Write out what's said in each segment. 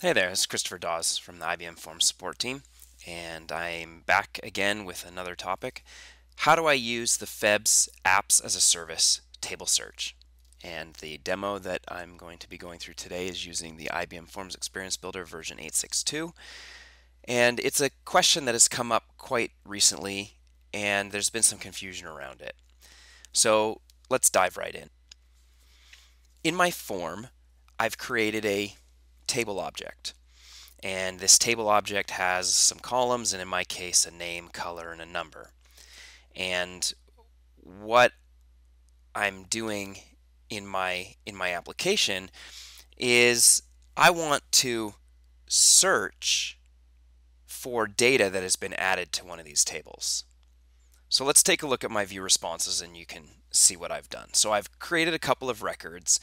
Hey there, it's Christopher Dawes from the IBM Forms support team, and I'm back again with another topic. How do I use the FEB's Apps as a Service table search? And the demo that I'm going to be going through today is using the IBM Forms Experience Builder version 8.6.2. And it's a question that has come up quite recently, and there's been some confusion around it. So let's dive right in. In my form, I've created a table object. And this table object has some columns, and in my case, a name, color, and a number. And what I'm doing in my in my application is I want to search for data that has been added to one of these tables. So let's take a look at my view responses and you can see what I've done. So I've created a couple of records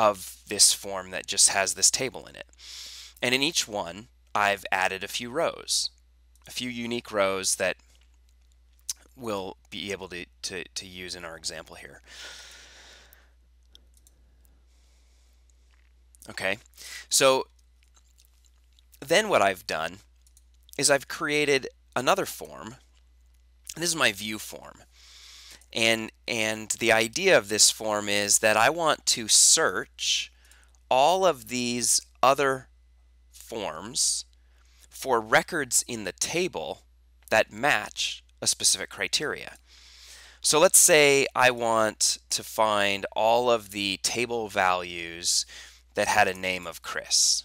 of this form that just has this table in it. And in each one, I've added a few rows, a few unique rows that we'll be able to, to, to use in our example here. Okay, so then what I've done is I've created another form. This is my view form. And, and the idea of this form is that I want to search all of these other forms for records in the table that match a specific criteria. So let's say I want to find all of the table values that had a name of Chris.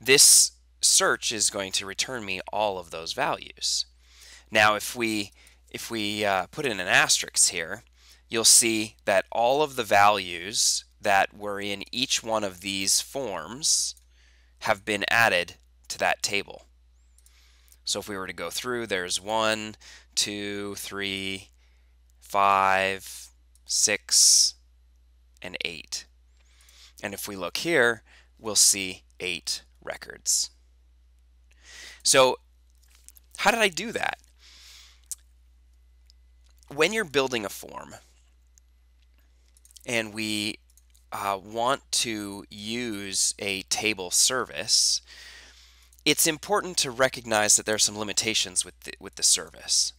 This search is going to return me all of those values. Now, if we if we uh, put in an asterisk here, you'll see that all of the values that were in each one of these forms have been added to that table. So if we were to go through, there's one, two, three, five, six, and eight. And if we look here, we'll see eight records. So how did I do that? When you're building a form and we uh, want to use a table service, it's important to recognize that there are some limitations with the, with the service.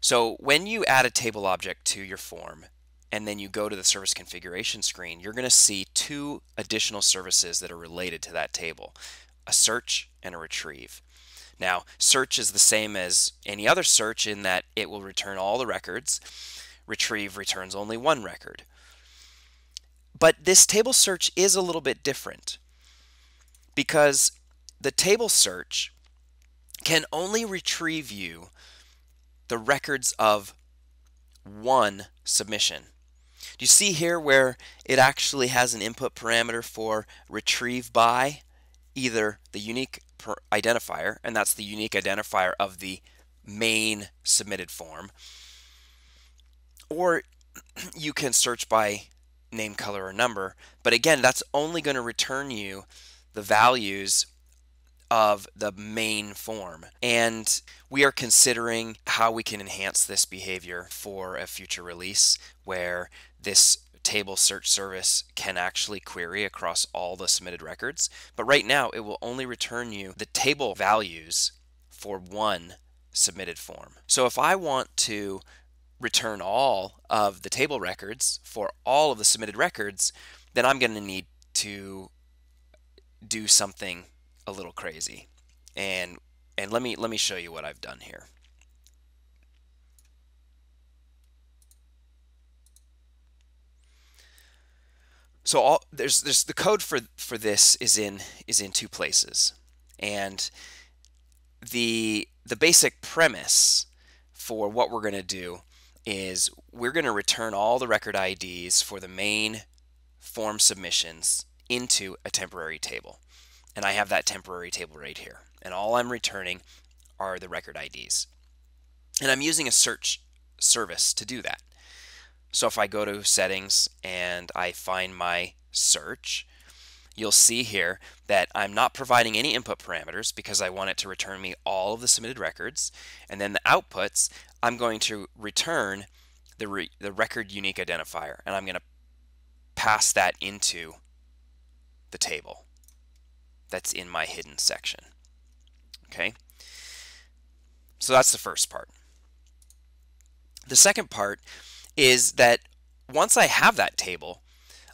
So when you add a table object to your form and then you go to the service configuration screen, you're going to see two additional services that are related to that table, a search and a retrieve. Now, search is the same as any other search in that it will return all the records. Retrieve returns only one record. But this table search is a little bit different because the table search can only retrieve you the records of one submission. Do you see here where it actually has an input parameter for retrieve by either the unique identifier, and that's the unique identifier of the main submitted form, or you can search by name, color, or number. But again, that's only going to return you the values of the main form. And we are considering how we can enhance this behavior for a future release where this table search service can actually query across all the submitted records. But right now, it will only return you the table values for one submitted form. So if I want to return all of the table records for all of the submitted records, then I'm going to need to do something a little crazy. And and let me let me show you what I've done here. So all, there's there's the code for for this is in is in two places, and the the basic premise for what we're going to do is we're going to return all the record IDs for the main form submissions into a temporary table. And I have that temporary table right here. And all I'm returning are the record IDs. And I'm using a search service to do that. So if I go to settings and I find my search, you'll see here that I'm not providing any input parameters because I want it to return me all of the submitted records. And then the outputs, I'm going to return the, re the record unique identifier. And I'm going to pass that into the table that's in my hidden section. Okay, so that's the first part. The second part is that once I have that table,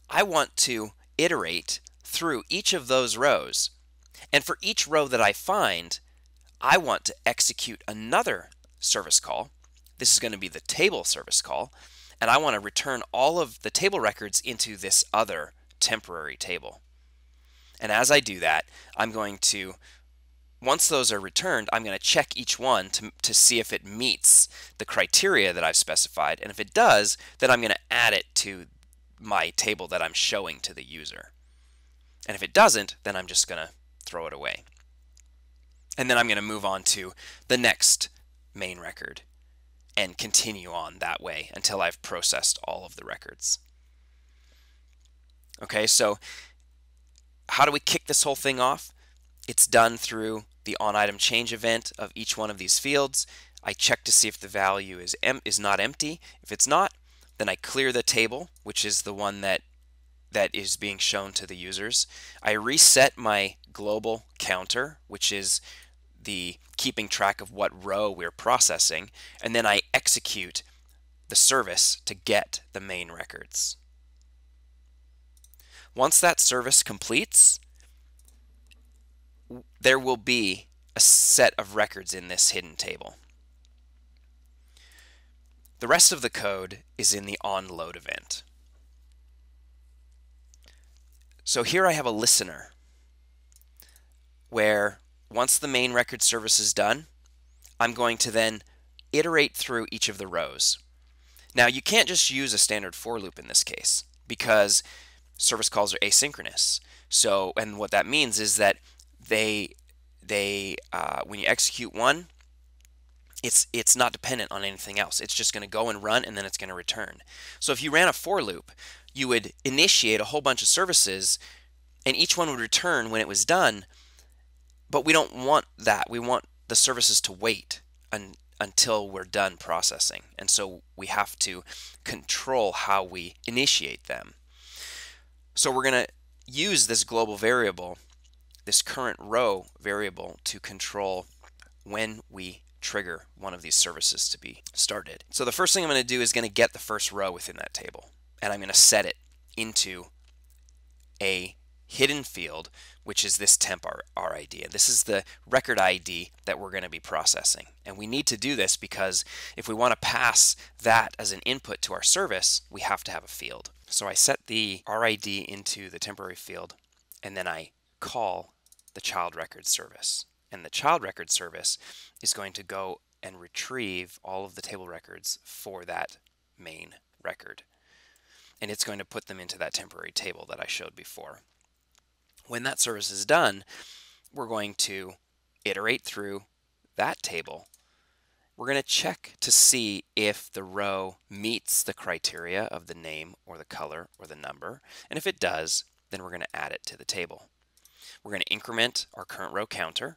I want to iterate through each of those rows. And for each row that I find, I want to execute another service call. This is going to be the table service call. And I want to return all of the table records into this other temporary table. And as I do that, I'm going to once those are returned, I'm going to check each one to, to see if it meets the criteria that I've specified. And if it does, then I'm going to add it to my table that I'm showing to the user. And if it doesn't, then I'm just going to throw it away. And then I'm going to move on to the next main record and continue on that way until I've processed all of the records. Okay, so how do we kick this whole thing off? It's done through the on item change event of each one of these fields. I check to see if the value is, is not empty. If it's not, then I clear the table, which is the one that that is being shown to the users. I reset my global counter, which is the keeping track of what row we're processing, and then I execute the service to get the main records. Once that service completes, there will be a set of records in this hidden table. The rest of the code is in the onload event. So here I have a listener where once the main record service is done, I'm going to then iterate through each of the rows. Now you can't just use a standard for loop in this case because service calls are asynchronous. So, and what that means is that they they uh, when you execute one it's it's not dependent on anything else. It's just going to go and run and then it's going to return. So if you ran a for loop you would initiate a whole bunch of services and each one would return when it was done but we don't want that. We want the services to wait un, until we're done processing. And so we have to control how we initiate them. So we're going to use this global variable this current row variable to control when we trigger one of these services to be started. So the first thing I'm going to do is going to get the first row within that table and I'm going to set it into a hidden field which is this temp RID. This is the record ID that we're going to be processing. And we need to do this because if we want to pass that as an input to our service, we have to have a field. So I set the RID into the temporary field and then I call the child record service. And the child record service is going to go and retrieve all of the table records for that main record. And it's going to put them into that temporary table that I showed before. When that service is done, we're going to iterate through that table. We're going to check to see if the row meets the criteria of the name or the color or the number. And if it does, then we're going to add it to the table. We're going to increment our current row counter.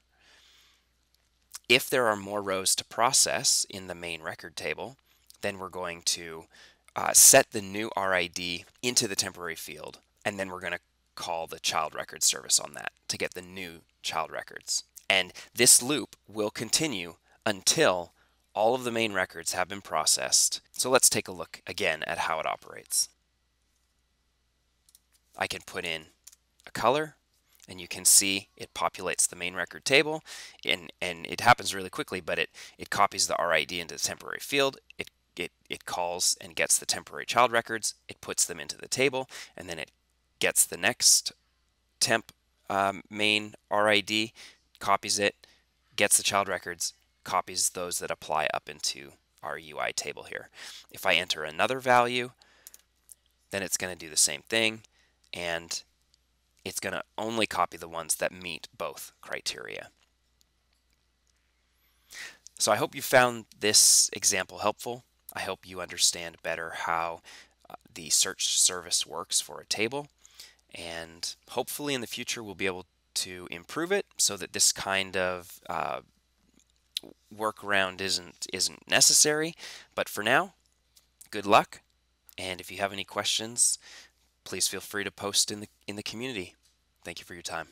If there are more rows to process in the main record table, then we're going to uh, set the new RID into the temporary field, and then we're going to call the child record service on that to get the new child records. And this loop will continue until all of the main records have been processed. So let's take a look again at how it operates. I can put in a color, and you can see it populates the main record table and, and it happens really quickly but it, it copies the RID into the temporary field. It, it, it calls and gets the temporary child records. It puts them into the table and then it gets the next temp um, main RID copies it gets the child records copies those that apply up into our UI table here. If I enter another value then it's going to do the same thing and it's going to only copy the ones that meet both criteria. So I hope you found this example helpful. I hope you understand better how uh, the search service works for a table and hopefully in the future we'll be able to improve it so that this kind of uh, workaround isn't isn't necessary but for now good luck and if you have any questions please feel free to post in the in the community. Thank you for your time.